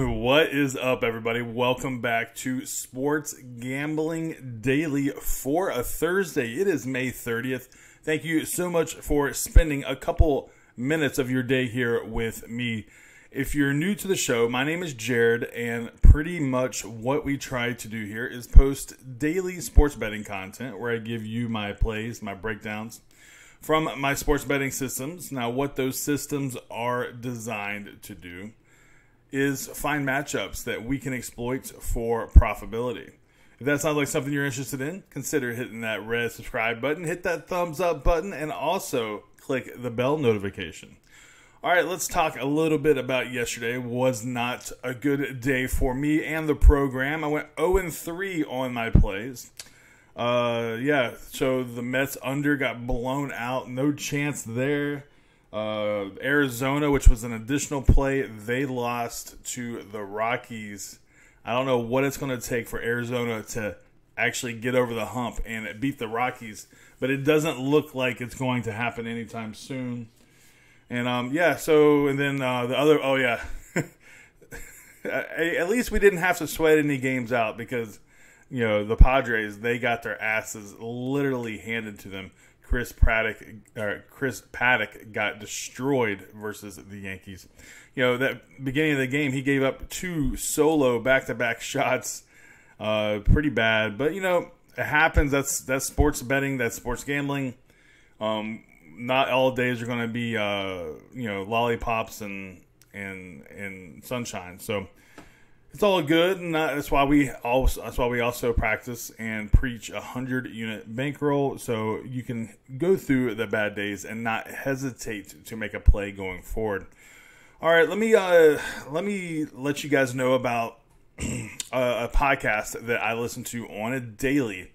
What is up, everybody? Welcome back to Sports Gambling Daily for a Thursday. It is May 30th. Thank you so much for spending a couple minutes of your day here with me. If you're new to the show, my name is Jared, and pretty much what we try to do here is post daily sports betting content where I give you my plays, my breakdowns from my sports betting systems. Now, what those systems are designed to do is find matchups that we can exploit for profitability. If that sounds like something you're interested in, consider hitting that red subscribe button, hit that thumbs up button, and also click the bell notification. All right, let's talk a little bit about yesterday. Was not a good day for me and the program. I went 0 3 on my plays. Uh, yeah, so the Mets under got blown out. No chance there. Uh, Arizona, which was an additional play, they lost to the Rockies. I don't know what it's going to take for Arizona to actually get over the hump and beat the Rockies, but it doesn't look like it's going to happen anytime soon. And um, yeah, so and then uh, the other, oh yeah, at least we didn't have to sweat any games out because you know the Padres they got their asses literally handed to them. Chris Paddock, or Chris Paddack got destroyed versus the Yankees. You know that beginning of the game, he gave up two solo back-to-back shots, uh, pretty bad. But you know it happens. That's that's sports betting. That's sports gambling. Um, not all days are going to be uh, you know lollipops and and and sunshine. So it's all good, and that's why we also that's why we also practice and preach a hundred unit bankroll, so you can go through the bad days and not hesitate to make a play going forward. All right, let me uh, let me let you guys know about a, a podcast that I listen to on a daily.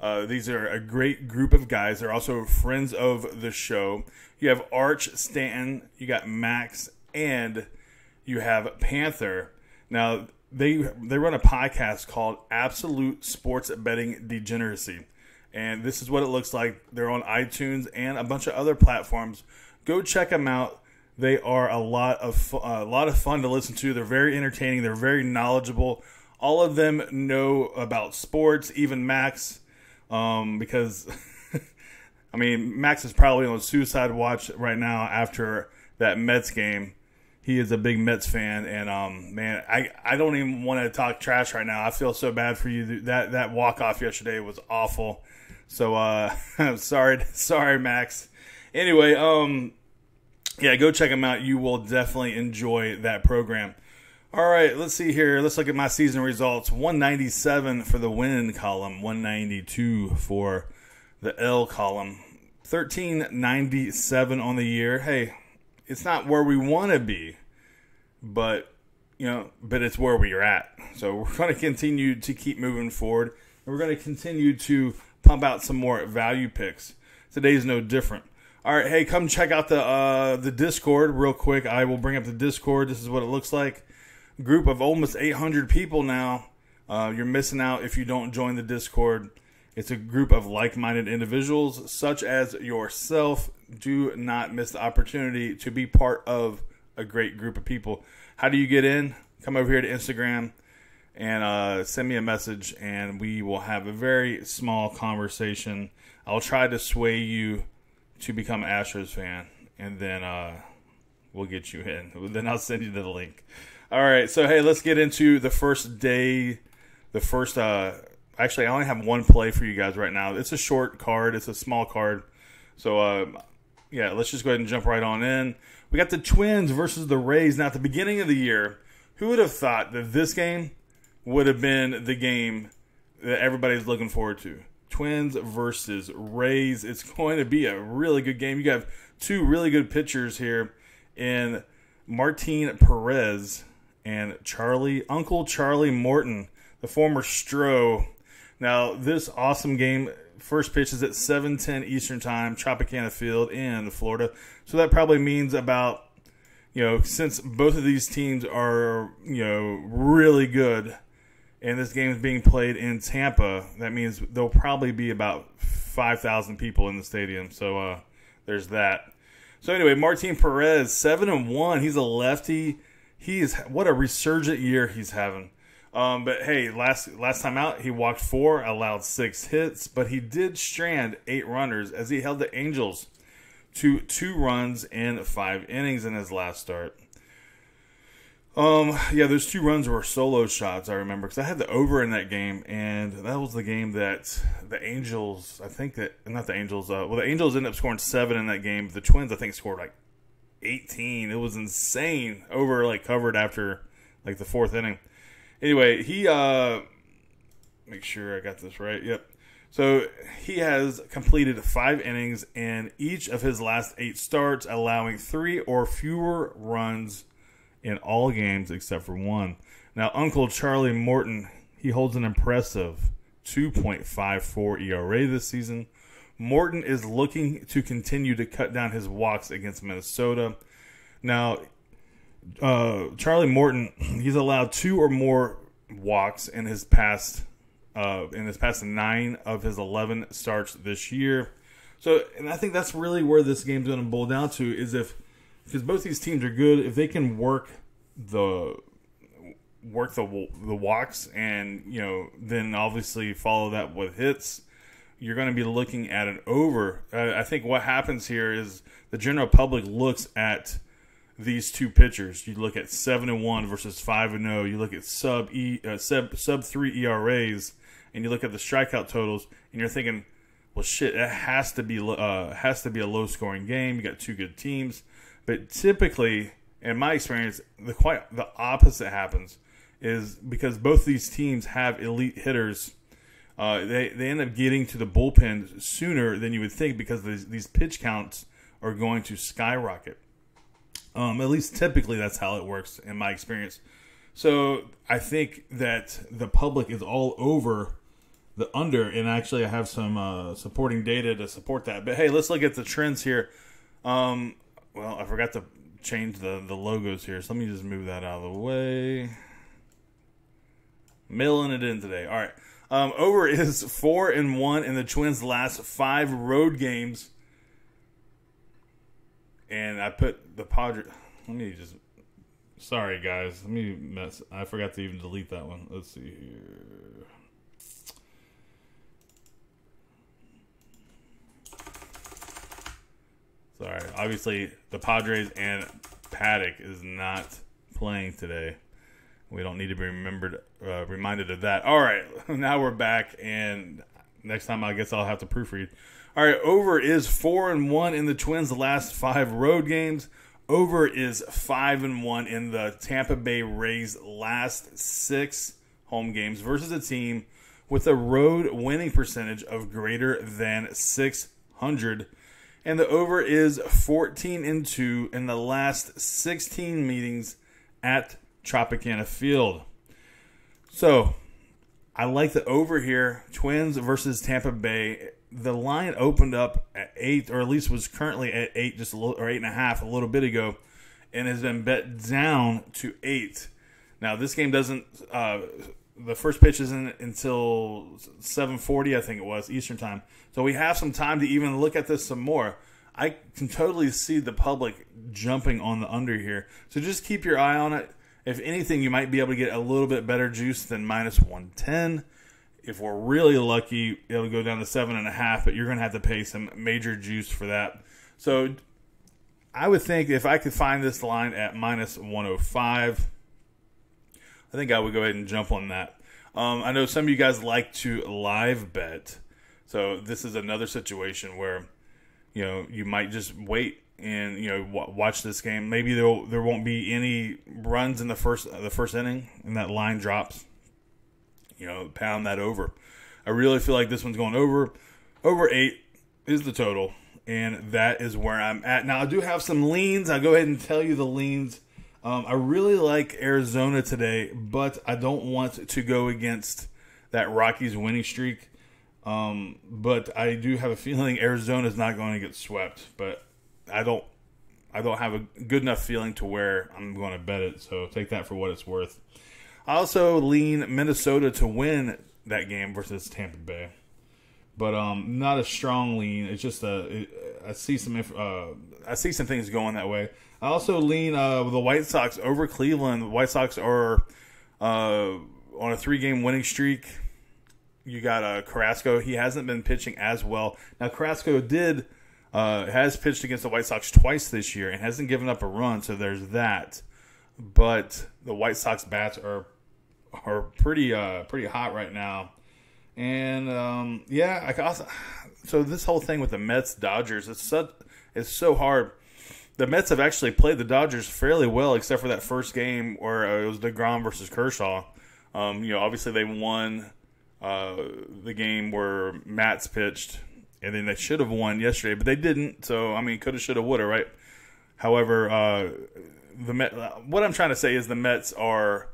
Uh, these are a great group of guys. They're also friends of the show. You have Arch Stanton, you got Max, and you have Panther. Now they they run a podcast called Absolute Sports Betting Degeneracy, and this is what it looks like. They're on iTunes and a bunch of other platforms. Go check them out. They are a lot of a lot of fun to listen to. They're very entertaining. They're very knowledgeable. All of them know about sports. Even Max, um, because I mean Max is probably on suicide watch right now after that Mets game he is a big Mets fan, and um, man, I, I don't even want to talk trash right now. I feel so bad for you. That that walk off yesterday was awful. So uh, I'm sorry, sorry, Max. Anyway, um, yeah, go check him out. You will definitely enjoy that program. All right, let's see here. Let's look at my season results. 197 for the win column, 192 for the L column, 1397 on the year. Hey, it's not where we want to be, but you know, but it's where we're at. So we're going to continue to keep moving forward, and we're going to continue to pump out some more value picks. Today's no different. All right, hey, come check out the uh, the Discord real quick. I will bring up the Discord. This is what it looks like. Group of almost 800 people now. Uh, you're missing out if you don't join the Discord. It's a group of like minded individuals, such as yourself. Do not miss the opportunity to be part of a great group of people. How do you get in? Come over here to Instagram and uh, send me a message, and we will have a very small conversation. I'll try to sway you to become an Astros fan, and then uh, we'll get you in. Then I'll send you the link. All right, so hey, let's get into the first day, the first uh, Actually, I only have one play for you guys right now. It's a short card. It's a small card. So, uh, yeah, let's just go ahead and jump right on in. We got the Twins versus the Rays. Now, at the beginning of the year, who would have thought that this game would have been the game that everybody's looking forward to? Twins versus Rays. It's going to be a really good game. You have two really good pitchers here in Martin Perez and Charlie, Uncle Charlie Morton, the former Stro now, this awesome game first pitch is at 7:10 Eastern Time, Tropicana Field in Florida. So that probably means about you know, since both of these teams are, you know, really good and this game is being played in Tampa, that means there'll probably be about 5,000 people in the stadium. So uh, there's that. So anyway, Martin Perez, 7 and 1. He's a lefty. he is what a resurgent year he's having. Um, but hey, last last time out, he walked four, allowed six hits, but he did strand eight runners as he held the Angels to two runs in five innings in his last start. Um, yeah, those two runs were solo shots. I remember because I had the over in that game, and that was the game that the Angels. I think that not the Angels. Uh, well, the Angels ended up scoring seven in that game. The Twins, I think, scored like eighteen. It was insane. Over like covered after like the fourth inning. Anyway, he uh, make sure I got this right. Yep. So he has completed five innings in each of his last eight starts, allowing three or fewer runs in all games except for one. Now, Uncle Charlie Morton, he holds an impressive 2.54 ERA this season. Morton is looking to continue to cut down his walks against Minnesota. Now, uh, Charlie Morton, he's allowed two or more walks in his past uh, in his past nine of his 11 starts this year. So, and I think that's really where this game's going to boil down to is if because both these teams are good. If they can work the work the the walks and you know then obviously follow that with hits, you're going to be looking at an over. I think what happens here is the general public looks at these two pitchers. You look at seven and one versus five and zero. You look at sub e uh, sub sub three ERAs, and you look at the strikeout totals, and you're thinking, well, shit, it has to be uh, has to be a low scoring game. You got two good teams. But typically, in my experience, the quite the opposite happens is because both these teams have elite hitters. Uh, they they end up getting to the bullpen sooner than you would think because these, these pitch counts are going to skyrocket. Um, at least typically that's how it works in my experience. So I think that the public is all over the under, and actually I have some uh, supporting data to support that. But hey, let's look at the trends here. Um, well, I forgot to change the, the logos here, so let me just move that out of the way. Mailing it in today. All right. Um, over is four and one in the Twins' last five road games, and I put the Padres. Let me just. Sorry, guys. Let me mess. I forgot to even delete that one. Let's see here. Sorry. Obviously, the Padres and Paddock is not playing today. We don't need to be remembered, uh, reminded of that. All right, now we're back, and next time I guess I'll have to proofread. All right, over is four and one in the Twins' last five road games. Over is five and one in the Tampa Bay Rays' last six home games versus a team with a road winning percentage of greater than 600 and the over is 14 and 2 in the last 16 meetings at Tropicana Field. So, I like the over here. Twins versus Tampa Bay. The line opened up at eight, or at least was currently at eight, just a little, or eight and a half a little bit ago, and has been bet down to eight. Now, this game doesn't. Uh, the first pitch isn't until 7:40, I think it was Eastern time. So we have some time to even look at this some more. I can totally see the public jumping on the under here. So just keep your eye on it. If anything, you might be able to get a little bit better juice than minus 110. If we're really lucky, it'll go down to seven and a half, but you're going to have to pay some major juice for that. So I would think if I could find this line at minus 105, I think I would go ahead and jump on that. Um, I know some of you guys like to live bet. So this is another situation where you know you might just wait and you know w- watch this game. Maybe there there won't be any runs in the first the first inning, and that line drops. You know, pound that over. I really feel like this one's going over. Over eight is the total, and that is where I'm at now. I do have some leans. I'll go ahead and tell you the leans. Um, I really like Arizona today, but I don't want to go against that Rockies winning streak. Um, but I do have a feeling Arizona is not going to get swept. But I don't, I don't have a good enough feeling to where I'm going to bet it. So take that for what it's worth. I also lean Minnesota to win that game versus Tampa Bay, but um, not a strong lean. It's just a. It, I see some. if Uh, I see some things going that way. I also lean uh, the White Sox over Cleveland. The White Sox are uh, on a three game winning streak. You got uh, Carrasco. He hasn't been pitching as well. Now Carrasco did uh, has pitched against the White Sox twice this year and hasn't given up a run. So there's that. But the White Sox bats are are pretty uh, pretty hot right now. And um, yeah, I also so this whole thing with the Mets Dodgers it's so it's so hard. The Mets have actually played the Dodgers fairly well, except for that first game where it was Degrom versus Kershaw. Um, you know, obviously they won uh, the game where Matz pitched, and then they should have won yesterday, but they didn't. So I mean, coulda, shoulda, woulda, right? However, uh, the Met, what I'm trying to say is the Mets are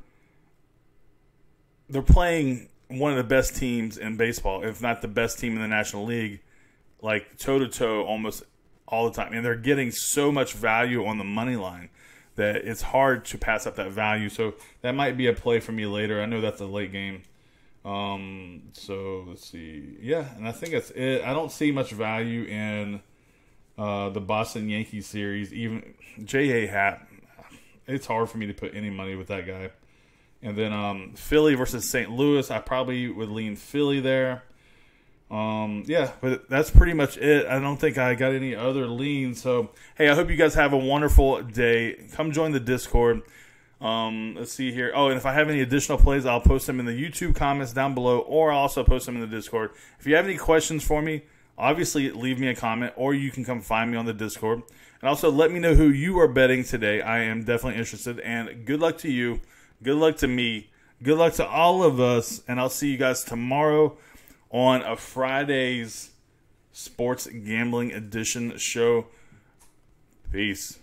they're playing one of the best teams in baseball, if not the best team in the National League, like toe to toe almost all the time. And they're getting so much value on the money line that it's hard to pass up that value. So that might be a play for me later. I know that's a late game. Um, so let's see. Yeah, and I think that's it. I don't see much value in uh, the Boston Yankees series. Even J.A. Happ, it's hard for me to put any money with that guy. And then um, Philly versus St. Louis, I probably would lean Philly there. Um, yeah, but that's pretty much it. I don't think I got any other leans. So, hey, I hope you guys have a wonderful day. Come join the Discord. Um, let's see here. Oh, and if I have any additional plays, I'll post them in the YouTube comments down below, or I'll also post them in the Discord. If you have any questions for me, obviously leave me a comment, or you can come find me on the Discord. And also let me know who you are betting today. I am definitely interested. And good luck to you. Good luck to me. Good luck to all of us. And I'll see you guys tomorrow on a Friday's sports gambling edition show. Peace.